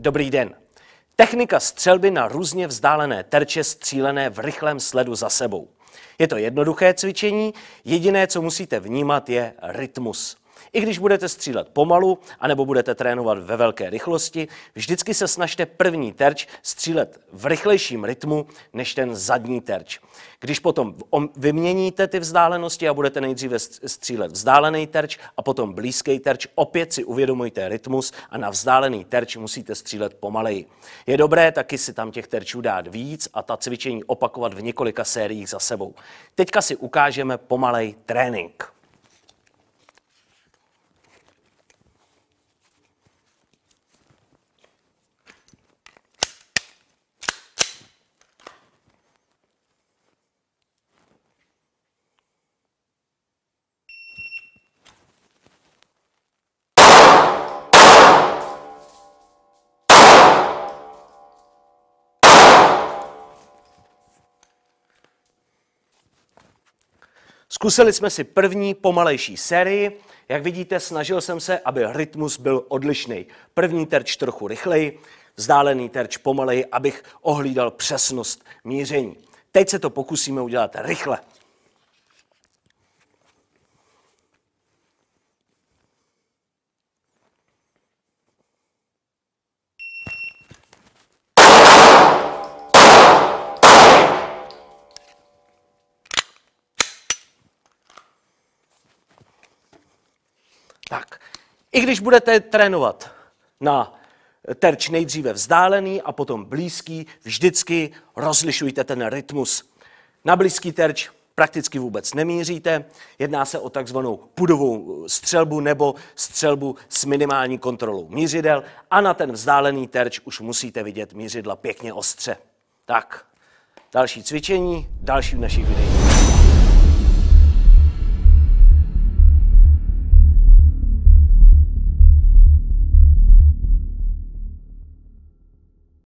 Dobrý den. Technika střelby na různě vzdálené terče střílené v rychlém sledu za sebou. Je to jednoduché cvičení, jediné, co musíte vnímat, je rytmus. I když budete střílet pomalu, anebo budete trénovat ve velké rychlosti, vždycky se snažte první terč střílet v rychlejším rytmu než ten zadní terč. Když potom vyměníte ty vzdálenosti a budete nejdříve střílet vzdálený terč a potom blízký terč, opět si uvědomujte rytmus a na vzdálený terč musíte střílet pomaleji. Je dobré taky si tam těch terčů dát víc a ta cvičení opakovat v několika sériích za sebou. Teďka si ukážeme pomalej trénink. Zkusili jsme si první pomalejší sérii. Jak vidíte, snažil jsem se, aby rytmus byl odlišný. První terč trochu rychleji, vzdálený terč pomalej, abych ohlídal přesnost míření. Teď se to pokusíme udělat rychle. Tak, i když budete trénovat na terč nejdříve vzdálený a potom blízký, vždycky rozlišujte ten rytmus. Na blízký terč prakticky vůbec nemíříte, jedná se o takzvanou pudovou střelbu nebo střelbu s minimální kontrolou mířidel a na ten vzdálený terč už musíte vidět mířidla pěkně ostře. Tak, další cvičení, další v našich videích.